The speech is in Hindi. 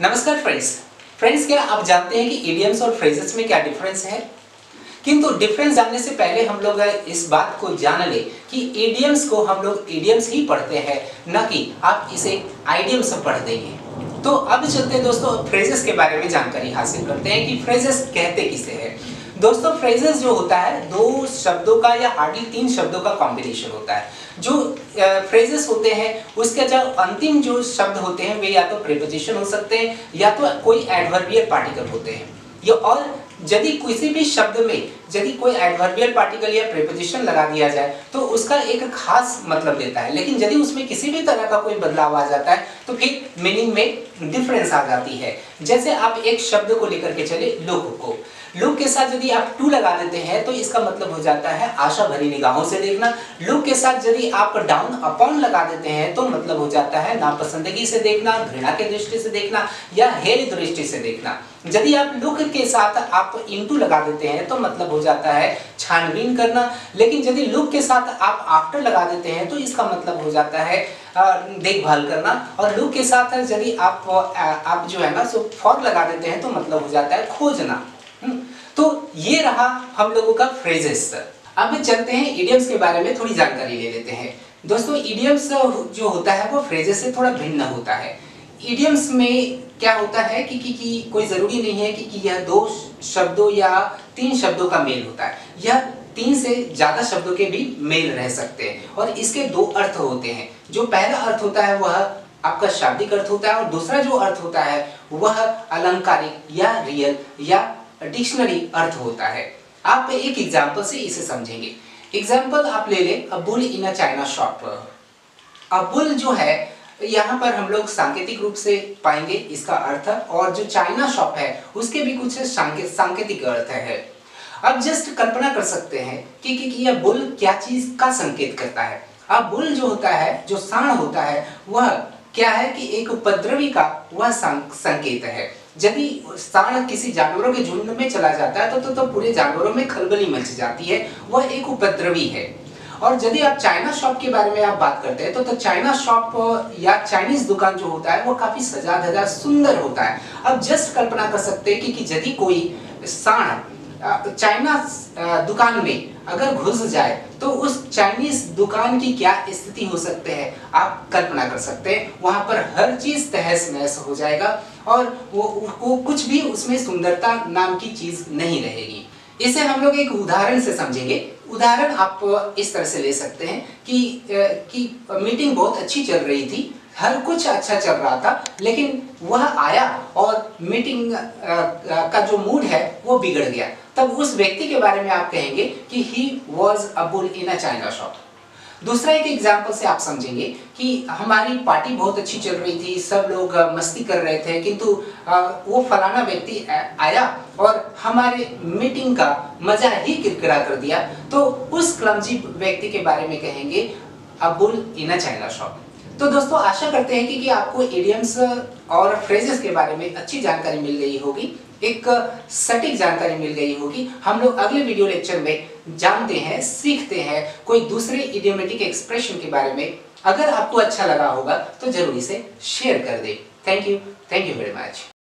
नमस्कार फ्रेंड्स फ्रेंड्स क्या आप जानते हैं कि इडियम्स और फ्रेजेस में क्या डिफरेंस है? किंतु डिफरेंस जानने से पहले हम लोग इस बात को जान ले कि इडियम्स को हम लोग इडियम्स ही पढ़ते हैं, न कि आप इसे आइडियम्स पढ़ देंगे। तो अब चलते हैं दोस्तों फ्रेजेस के बारे में जानकारी हासिल करते हैं कि फ्रेजेस कहते किसे हैं। दोस्तों फ्रेजेस जो होता है, दो शब्दों का या हार्डली तीन शब्दों का कॉम्बिनेशन होता है। जो फ्रेजेस होते हैं, उसके जो अंतिम जो शब्द होते हैं, वे या तो प्रिपोजिशन हो सकते हैं, या तो कोई एडवर्बियल पार्टिकल होते हैं। ये और यदि किसी भी शब्द में, यदि कोई एडवर्बियल पार्टिकल या प्रेपोजिशन लगा दिया जाए तो उसका एक खास मतलब देता है। लेकिन यदि उसमें किसी भी तरह का कोई बदलाव आ जाता है तो फिर मीनिंग में डिफरेंस आ जाती है। जैसे आप एक शब्द को लेकर के चले, लुक को। लुक के साथ यदि आप टू लगा देते हैं तो इसका मतलब हो जाता है आशा भरी निगाहों से देखना। लुक के साथ यदि आप डाउन अपॉन लगा देते हैं तो मतलब हो जाता है नापसंदगी से देखना, घृणा के दृष्टि से देखना या हेल दृष्टि से देखना। यदि आप लुक के साथ आप इंटू लगा देते हैं तो मतलब हो जाता है छानबीन करना। लेकिन यदि लुक के साथ आप आफ्टर लगा देते हैं तो इसका मतलब हो जाता है देखभाल करना। और लुक के साथ यदि आप आप जो है ना सो फॉर लगा देते हैं तो मतलब हो जाता है खोजना। तो ये रहा हम लोगों का फ्रेजेस अब चलते हैं इडियम्स के बारे में थोड़ी जानकारी ले लेते हैं। दोस्तों इडियम्स जो होता है वो फ्रेजेस से थोड़ा भिन्न होता है। इडियम्स में क्या होता है कि, कि, कि कोई ज़रूरी नहीं है कि, कि यह दो शब्दों या तीन शब्दों का मेल होता है। यह तीन से ज़्यादा शब्दों के भी मेल रह सकते हैं। और इसके दो अर्थ होते हैं। जो पहला अर्थ होता है वह आपका शाब्दिक अर्थ होता है और दूसरा जो अर्थ होता है वह अलंकारिक या रियल या डिक्शनरी अर्थ होता है। आप एक एग्ज़ाम्पल से इसे समझेंगे। एग्ज़ाम्पल आप ले लें a bull in a China shop a bull जो है यहाँ पर हम लोग सांकेतिक रूप से पाएँगे इसका अर्थ। और जो चाइना शॉप है उसके भी कुछ सांके, सांकेतिक अर्थ है। अब जस्ट कल्पना कर सकते हैं कि, कि, कि यह बुल क्या चीज़ का संकेत करता है। अब बुल जो होता है जो साण होता है वह क्या है कि एक उपद्रवी का वह संकेत है। यदि सांड किसी जानवरों के झुंड में चला जाता है तो तो, तो पूरे जानवरों में खलबली मच जाती है। वह एक उपद्रवी है। और यदि आप चाइना शॉप के बारे में आप बात करते हैं तो तो चाइना शॉप या चाइनीज़ दुकान जो होता है वो काफ़ी सजा धजा सुंदर होता है। अब जस्ट कल्पना कर सकते हैं कि, कि यदि कोई सांड चाइना दुकान में अगर घुस जाए तो उस चाइनीज़ दुकान की क्या स्थिति हो सकते हैं? आप कल्पना कर सकते हैं वहाँ पर हर चीज़ तहस नहस हो जाएगा और वो, वो कुछ भी उसमें सुंदरता नाम की चीज़ नहीं रहेगी। इसे हम लोग एक उदाहरण से समझेंगे। उदाहरण आप इस तरह से ले सकते हैं कि कि मीटिंग बहुत अच्छी चल रही थी हर कुछ अच्छा चल रहा था, लेकिन वह आया और मीटिंग का जो मूड है, वो बिगड़ गया। तब उस व्यक्ति के बारे में आप कहेंगे कि he was a bull in a China shop दूसरा एक एग्ज़ाम्पल से आप समझेंगे कि हमारी पार्टी बहुत अच्छी चल रही थी, सब लोग मस्ती कर रहे थे, किंतु वो फलाना व्यक्ति आया और हमारे मीटिंग का मज़ा ही किरकिरा कर दिया। तो उस क्लमजी व्यक्ति के बारे में कहेंगे a bull in a China shop तो दोस्तों आशा करते हैं कि, कि आपको एडियम्स और फ्रेजेस के बारे में अच्छी जानकारी मिल गई होगी एक सटीक जानकारी मिल गई होगी। हम लोग अगले वीडियो लेक्चर में जानते हैं सीखते हैं कोई दूसरे इडियोमेटिक एक्सप्रेशन के बारे में। अगर आपको अच्छा लगा होगा तो ज़रूर इसे शेयर कर दे। Thank you thank you very much